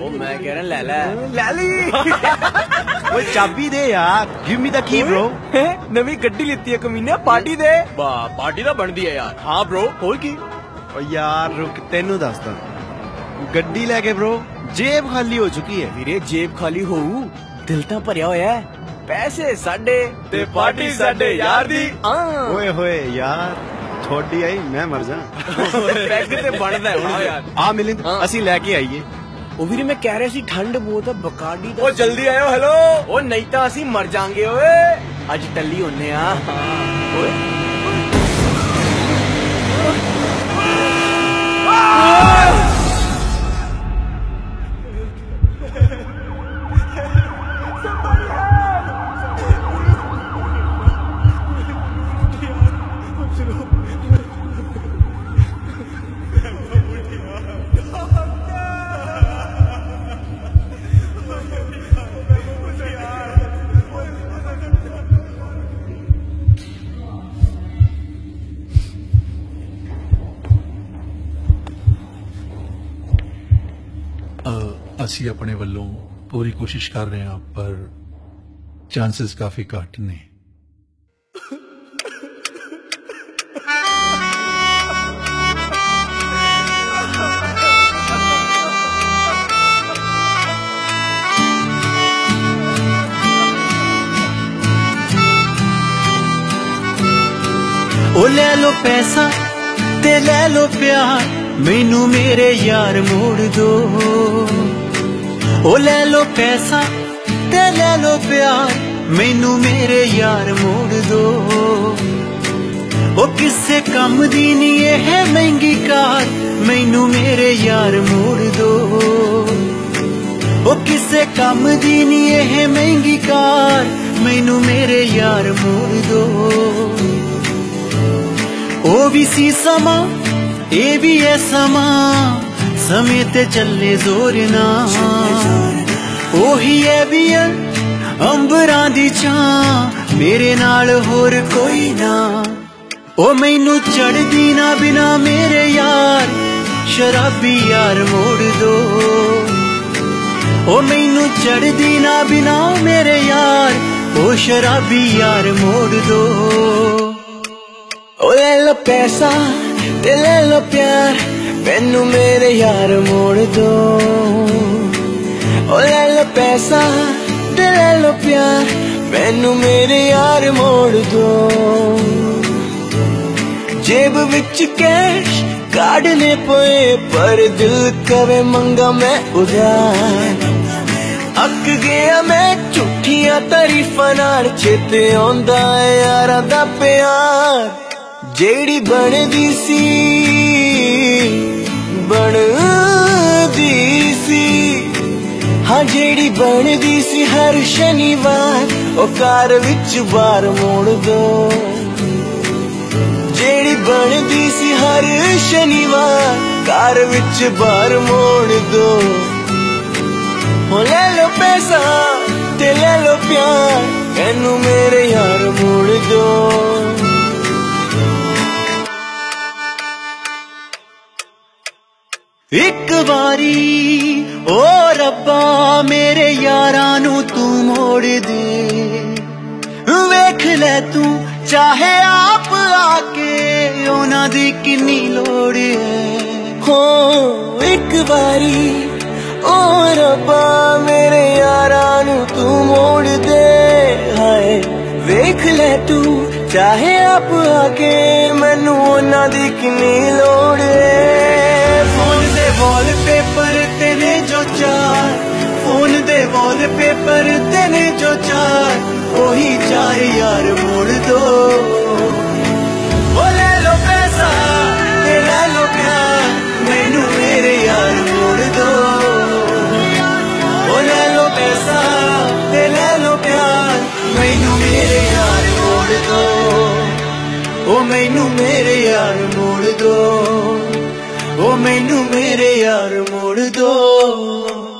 ਉਹ ਮੈਂ ਕਹਿ ਰਿਹਾ ਲੈ ਲੈ। ਲੈ ਲਈ। ਓਏ ਚਾਬੀ ਦੇ ਯਾਰ। ਗਿਵ ਮੀ ਦਾ ਕੀ bro ਹੈਂ? ਨਵੀਂ ਗੱਡੀ ਲਿੱਤੀ ਹੈ ਕਮੀਨੇ ਪਾਰਟੀ ਦੇ। ਵਾਹ ਪਾਰਟੀ ਤਾਂ ਬਣਦੀ ਹੈ ਯਾਰ। ਹਾਂ ਬ్రో ਹੋਰ ਕੀ? ਓ ਯਾਰ ਰੁਕ ਤੈਨੂੰ ਦੱਸਦਾ। ਗੱਡੀ ਲੈ ਕੇ bro ਜੇਬ ਖਾਲੀ ਹੋ ਚੁੱਕੀ ਹੈ। ਵੀਰੇ ਜੇਬ ਖਾਲੀ ਹੋਊ। ਦਿਲ ਤਾਂ ਭਰਿਆ ਹੋਇਆ ਹੈ। ਪੈਸੇ ਸਾਡੇ ਤੇ ਪਾਰਟੀ ਸਾਡੇ ਯਾਰ ਦੀ। ਹਾਂ। ਓਏ ਹੋਏ ਯਾਰ ਥੋੜੀ ਆਈ ਮੈਂ ਮਰ ਜਾ। ਪੈਗ ਤੇ ਬਣਦਾ ਹੁਣ ਯਾਰ। ਆ ਮਿਲਿੰਦ। ਅਸੀਂ ਲੈ ਕੇ ਆਈਏ। ਉਹ ਵੀਰੇ ਮੈਂ ਕਹਿ ਰਿਹਾ ਸੀ ਠੰਡ ਬਹੁਤ ਹੈ ਬਕਾਡੀ ਦਾ ਉਹ ਜਲਦੀ ਆਇਓ ਹੈਲੋ ਉਹ ਨਹੀਂ ਤਾਂ ਅਸੀਂ ਮਰ ਜਾਾਂਗੇ ਓਏ। ਅੱਜ ਟੱਲੀ ਹੁੰਨੇ ਆ। ਓਏ। ਅਸੀਂ ਆਪਣੇ ਵੱਲੋਂ ਪੂਰੀ ਕੋਸ਼ਿਸ਼ ਕਰ ਰਹੇ ਹਾਂ, ਪਰ ਚਾਂਸਸ ਕਾਫੀ ਘੱਟ ਨੇ। ਉਹ ਲੈ ਲੋ ਪੈਸਾ ਤੇ ਲੈ ਲੋ ਪਿਆਰ। ਮੈਨੂੰ ਮੇਰੇ ਯਾਰ ਮੋੜ ਦੋ। ਉਹ ਲੈ ਲੋ ਪੈਸਾ ਤੇ ਲੈ ਲੋ ਪਿਆਰ, ਮੈਨੂੰ ਮੇਰੇ ਯਾਰ ਮੋੜ ਦੋ। ਉਹ ਕਿਸੇ ਕੰਮ ਦੀ ਨਹੀਂ ਇਹ ਮਹਿੰਗੀ ਕਾਰ, ਮੈਨੂੰ ਮੇਰੇ ਯਾਰ ਮੋੜ ਦੋ। ਉਹ ਕਿਸੇ ਕੰਮ ਦੀ ਨਹੀਂ ਇਹ ਮਹਿੰਗੀ ਕਾਰ, ਮੈਨੂੰ ਮੇਰੇ ਯਾਰ ਮੋੜ ਦੋ। ਉਹ ਵੀ ਸੀ ਸਮਾਂ ਇਹ ਵੀ ਹੈ ਸਮਾਂ, ਸਮੇਂ ਤੇ ਚੱਲੇ ਜ਼ੋਰ ਨਾ ਉਹੀ ਹੈ ਵੀ ਹੈ ਅੰਬਰਾਂ ਦੀ ਛਾਂ, ਮੇਰੇ ਨਾਲ ਹੋਰ ਕੋਈ ਨਾ। ਉਹ ਮੈਨੂੰ ਚੜਦੀ ਨਾ ਬਿਨਾ ਮੇਰੇ ਯਾਰ, ਸ਼ਰਾਬੀ ਯਾਰ ਮੋੜ ਦੋ। ਉਹ ਮੈਨੂੰ ਚੜਦੀ ਨਾ ਬਿਨਾ ਮੇਰੇ ਯਾਰ, ਉਹ ਸ਼ਰਾਬੀ ਯਾਰ ਮੋੜ ਦੋ। ਓ ਲੈ ਪੈਸਾ। ਤੇ ਲੈ ਲੋ ਪਿਆਰ, ਮੈਨੂੰ ਮੇਰੇ ਯਾਰ ਮੋੜ ਦੋ। ਓ ਲੈ ਲੋ ਪੈਸਾ ਤੇ ਲੈ ਲੋ ਪਿਆਰ, ਮੈਨੂੰ ਮੇਰੇ ਯਾਰ ਮੋੜ ਦੋ। ਜੇਬ ਵਿੱਚ ਕੈਸ਼ ਕਾਢਨੇ ਪਏ, ਪਰ ਦਿਲ ਕਰੇ ਮੰਗਾ ਮੈਂ ਉਧਾਰ। ਅੱਕ ਗਿਆ ਮੈਂ ਝੂਠੀਆਂ ਤਾਰੀਫਾਂ ਨਾਲ, ਚੇਤੇ ਆਉਂਦਾ ਯਾਰਾਂ ਦਾ ਪਿਆਰ। ਜਿਹੜੀ ਬਣਦੀ ਸੀ ਬਣਦੀ ਸੀ। ਹਾਂ, ਜਿਹੜੀ ਬਣਦੀ ਸੀ ਹਰ ਸ਼ਨੀਵਾਰ, ਉਹ ਕਾਰ ਵਿੱਚ ਬਾਰ ਮੋੜ ਦੋ। ਜਿਹੜੀ ਬਣਦੀ ਸੀ ਹਰ ਸ਼ਨੀਵਾਰ ਕਾਰ ਵਿੱਚ ਬਾਰ ਮੋੜ ਦੋ। ਹੋ ਲੈ ਲੋ ਪੈਸਾ ਤੇ ਲੈ ਲੋ ਪਿਆਰ, ਇਹਨੂੰ ਮੇਰੇ ਯਾਰ ਮੋੜ ਦੋ। ਇੱਕ ਵਾਰੀ, ਓ ਰੱਬਾ, ਮੇਰੇ ਯਾਰਾਂ ਨੂੰ ਤੂੰ ਮੋੜ ਦੇ। ਵੇਖ ਲੈ ਤੂੰ, ਚਾਹੇ ਆਪ ਆ ਕੇ ਉਹਨਾਂ ਦੀ ਕਿੰਨੀ ਲੋੜ ਹੈ। ਹੋ, ਇੱਕ ਵਾਰੀ, ਓ ਰੱਬਾ, ਮੇਰੇ ਯਾਰਾਂ ਨੂੰ ਤੂੰ ਮੋੜ ਦੇ। ਹਾਏ, ਵੇਖ ਲੈ ਤੂੰ, ਚਾਹੇ ਆਪ ਆ ਕੇ ਮੈਨੂੰ ਉਹਨਾਂ ਦੀ ਕਿੰਨੀ ਲੋੜ ਏ ਵਾਲਪੇਪਰ ਤੇ ਨੇ ਜੋ ਚਾਰ। ਫੋਨ ਦੇ ਵਾਲਪੇਪਰ ਤੇ ਨੇ ਜੋ ਚਾਰ। ਉਹੀ ਚਾਰ ਯਾਰ ਮੋੜ ਦੋ। ਮੋੜ ਦੋ